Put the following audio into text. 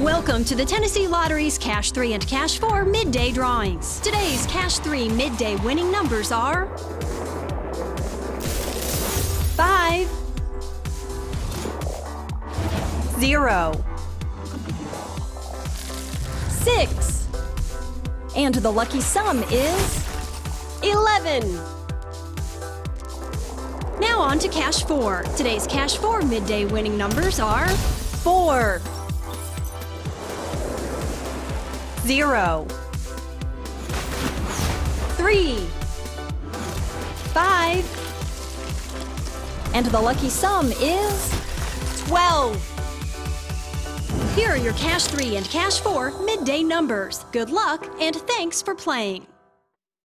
Welcome to the Tennessee Lottery's Cash 3 and Cash 4 midday drawings. Today's Cash 3 midday winning numbers are 5 0 6 And the lucky sum is 11 Now on to Cash 4. Today's Cash 4 midday winning numbers are 4 zero, three, five, and the lucky sum is 12. Here are your Cash 3 and Cash 4 midday numbers. Good luck and thanks for playing.